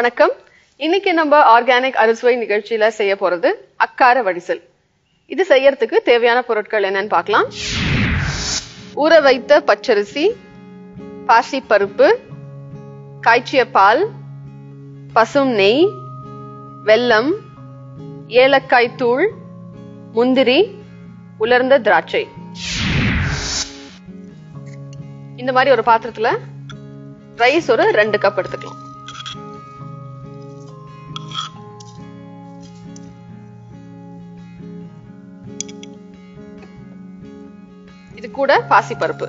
வணக்கம். இன்னைக்கு நம்ம ஆர்கானிக் அறுசுவை நிகழ்ச்சியில செய்ய போறது அக்கார வடிசல் இது செய்யறதுக்கு தேவையான பொருட்கள் என்னன்னு பார்க்கலாம். ஊற வைத்த பச்சரிசி பாசி பருப்பு காய்ச்சிய பால் பசும் நெய் வெல்லம் ஏலக்காய் தூள் முந்திரி உலர்ந்த திராட்சை. இந்த மாதிரி ஒரு பாத்திரத்துல ரைஸ் ஒரு ரெண்டு கப் எடுத்துக்கலாம். கூட பாசி பருப்பு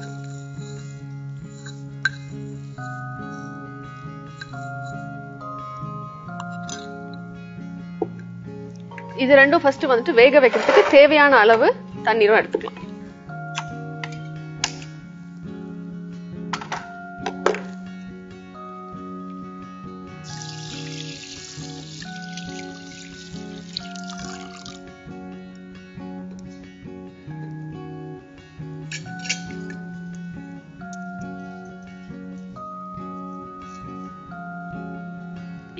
இது ரெண்டும் ஃபர்ஸ்ட் வந்துட்டு வேக வைக்கிறதுக்கு தேவையான அளவு தண்ணீரும் எடுத்துக்கலாம்.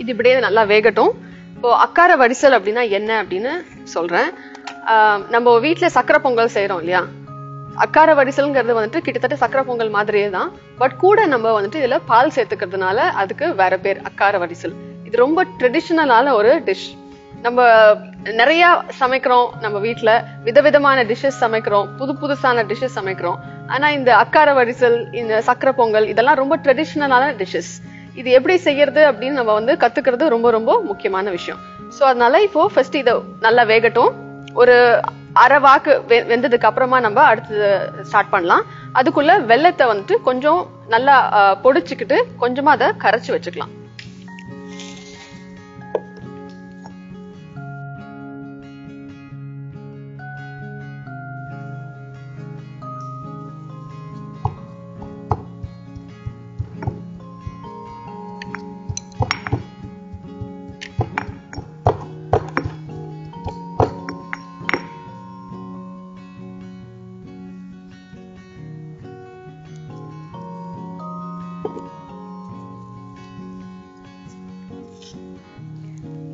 இது இப்படியே நல்லா வேகட்டும். இப்போ அக்கார வடிசல் அப்படின்னா என்ன அப்படின்னு சொல்றேன். ஆஹ் நம்ம வீட்டில் சக்கரை பொங்கல் செய்கிறோம் இல்லையா? அக்கார வடிசல்ங்கிறது வந்துட்டு கிட்டத்தட்ட சக்கரை பொங்கல் மாதிரியே தான். பட் கூட நம்ம வந்துட்டு இதுல பால் சேர்த்துக்கிறதுனால அதுக்கு வேற பேர் அக்கார வடிசல் இது ரொம்ப ட்ரெடிஷ்னலான ஒரு டிஷ் நம்ம நிறைய சமைக்கிறோம் நம்ம வீட்டில் விதவிதமான டிஷ்ஷஸ் சமைக்கிறோம். புது புதுசான டிஷ்ஷஸ் சமைக்கிறோம். ஆனா இந்த அக்கார வடிசல் இந்த சக்கரை பொங்கல் இதெல்லாம் ரொம்ப ட்ரெடிஷ்னலான டிஷ்ஷஸ் இது எப்படி செய்யறது அப்படின்னு நம்ம வந்து கத்துக்கிறது ரொம்ப ரொம்ப முக்கியமான விஷயம். சோ அதனால இப்போ ஃபர்ஸ்ட் இதை நல்லா வேகட்டும். ஒரு அரை வாக்கு வெ- வெந்ததுக்கு அப்புறமா நம்ம அடுத்தது ஸ்டார்ட் பண்ணலாம். அதுக்குள்ள வெள்ளத்தை வந்துட்டு கொஞ்சம் நல்லா பொடிச்சுக்கிட்டு கொஞ்சமா அதை கரைச்சு வச்சுக்கலாம்.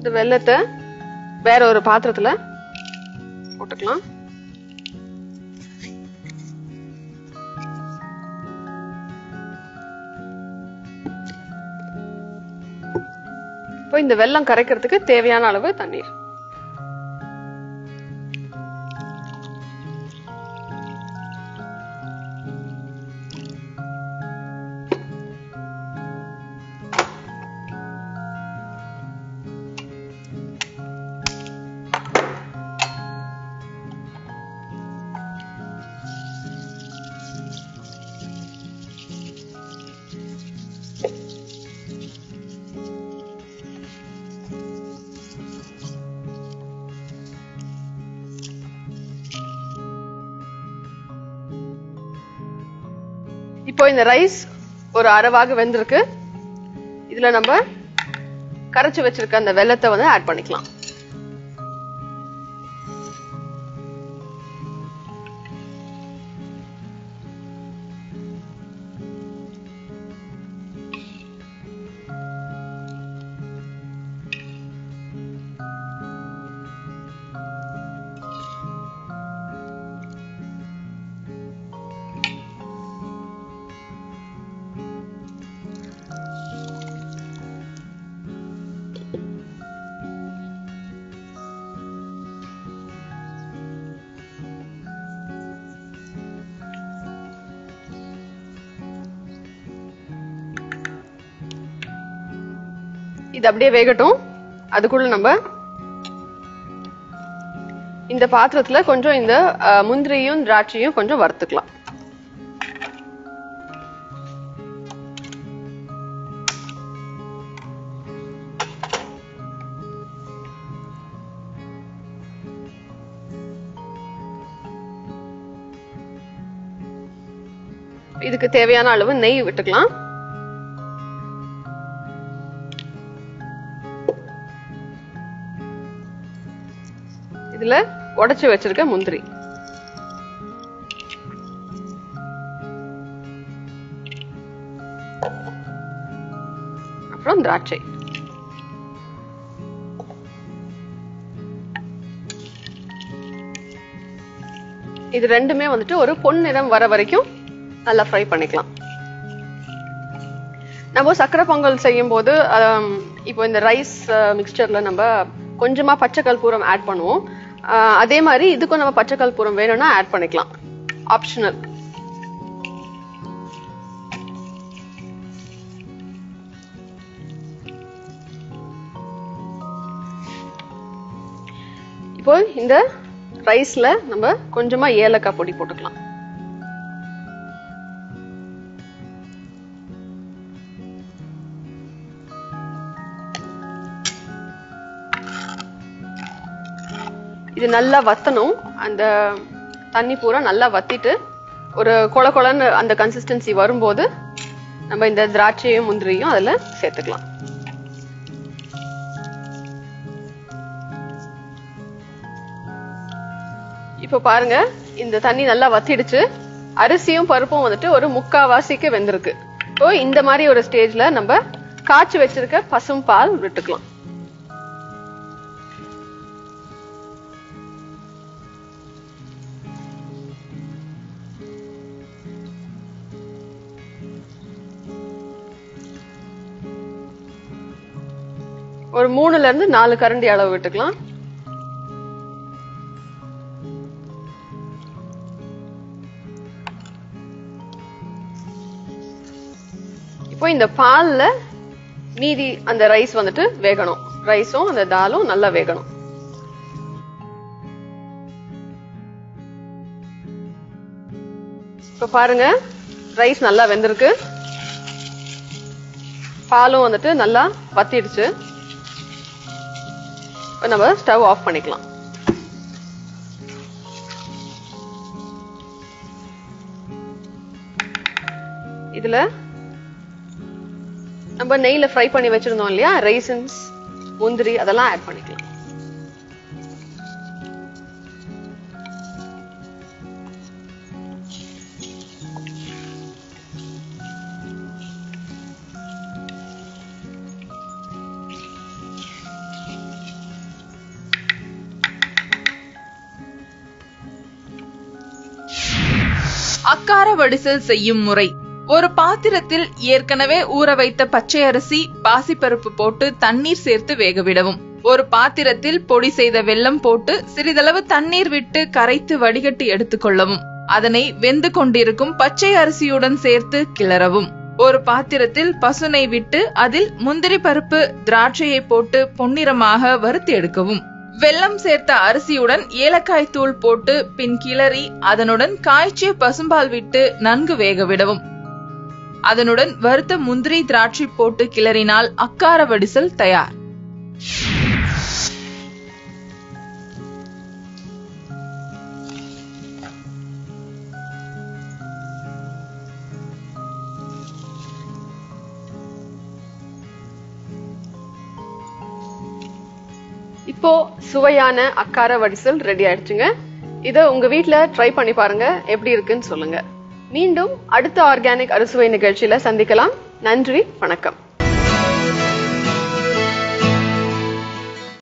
இந்த வெள்ளத்தை வேற ஒரு பாத்திரத்துல போட்டுக்கலாம். இப்போ இந்த வெல்லம் கரைக்கிறதுக்கு தேவையான அளவு தண்ணீர். இப்போ இந்த ரைஸ் ஒரு அரைவாக வெந்திருக்கு. இதுல நம்ம கரைச்சு வச்சிருக்க அந்த வெள்ளத்தை வந்து ஆட் பண்ணிக்கலாம். இது அப்படியே வேகட்டும். அதுக்குள்ள நம்ம இந்த பாத்திரத்துல கொஞ்சம் இந்த முந்திரியும் திராட்சையும் கொஞ்சம் வறுத்துக்கலாம். இதுக்கு தேவையான அளவு நெய் விட்டுக்கலாம். இதுல உடைச்சு வச்சிருக்க முந்திரி. அப்புறம் திராட்சை. இது ரெண்டுமே வந்துட்டு ஒரு பொன் வர வரைக்கும் நல்லா ஃப்ரை பண்ணிக்கலாம். நம்ம சக்கரை பொங்கல் செய்யும் போது இப்போ இந்த ரைஸ் மிக்சர்ல நம்ம கொஞ்சமா பச்சை கற்பூரம் ஆட் பண்ணுவோம். அதே மாதிரி இதுக்கும் நம்ம பச்சை கற்பூரம் வேணும்னா ஆட் பண்ணிக்கலாம். ஆப்ஷனல் இப்போ இந்த ரைஸ்ல நம்ம கொஞ்சமா ஏலக்காய் பொடி போட்டுக்கலாம். இது நல்லா வத்தணும். அந்த தண்ணி பூரா நல்லா வத்திட்டு ஒரு கொல கொலன்னு அந்த கன்சிஸ்டன்சி வரும்போது நம்ம இந்த திராட்சையும் முந்திரியும் அதுல சேர்த்துக்கலாம். இப்போ பாருங்க இந்த தண்ணி நல்லா வத்திடுச்சு. அரிசியும் பருப்பும் வந்துட்டு ஒரு முக்காவாசிக்கு வெந்திருக்கு. இப்போ இந்த மாதிரி ஒரு ஸ்டேஜ்ல நம்ம காய்ச்சி வச்சிருக்க பசும் பால் விட்டுக்கலாம். ஒரு மூணுல இருந்து நாலு கரண்டி அளவு விட்டுக்கலாம். இப்போ இந்த பால்ல மீதி அந்த ரைஸ் வந்துட்டு வேகணும். ரைஸும் அந்த தாலும் நல்லா வேகணும். இப்ப பாருங்க ரைஸ் நல்லா வெந்திருக்கு. பாலும் வந்துட்டு நல்லா வத்திடுச்சு. இப்போ நம்ம ஸ்டவ் ஆஃப் பண்ணிக்கலாம். இதுல நம்ம நெய்யில் ஃப்ரை பண்ணி வச்சிருந்தோம் இல்லையா? ரைசன்ஸ் முந்திரி அதெல்லாம் ஆட் பண்ணிக்கலாம். அக்கார வடிசல் செய்யும் முறை. ஒரு பாத்திரத்தில் ஏற்கனவே ஊற வைத்த பச்சை அரிசி பாசிப்பருப்பு போட்டு தண்ணீர் சேர்த்து வேகவிடவும். ஒரு பாத்திரத்தில் பொடி செய்த வெல்லம் போட்டு சிறிதளவு தண்ணீர் விட்டு கரைத்து வடிகட்டி எடுத்துக்கொள்ளவும் அதனை வெந்து கொண்டிருக்கும் பச்சை அரிசியுடன் சேர்த்து கிளறவும். ஒரு பாத்திரத்தில் பசுனை விட்டு அதில் முந்திரி பருப்பு திராட்சையை போட்டு பொன்னிறமாக வறுத்து எடுக்கவும். வெல்லம் சேர்த்த அரிசியுடன் ஏலக்காய் தூள் போட்டு பின் கிளறி அதனுடன் காய்ச்சிய பசும்பால் விட்டு நன்கு வேக விடவும். அதனுடன் வறுத்த முந்திரி திராட்சை போட்டு கிளறினால் அக்கார வடிசல் தயார். இப்போ சுவையான அக்கார வடிசல் ரெடி ஆயிடுச்சுங்க. இதை உங்க வீட்டுல ட்ரை பண்ணி பாருங்க. எப்படி இருக்குன்னு சொல்லுங்க. மீண்டும் அடுத்த ஆர்கானிக் அறுசுவை நிகழ்ச்சியில சந்திக்கலாம். நன்றி வணக்கம்.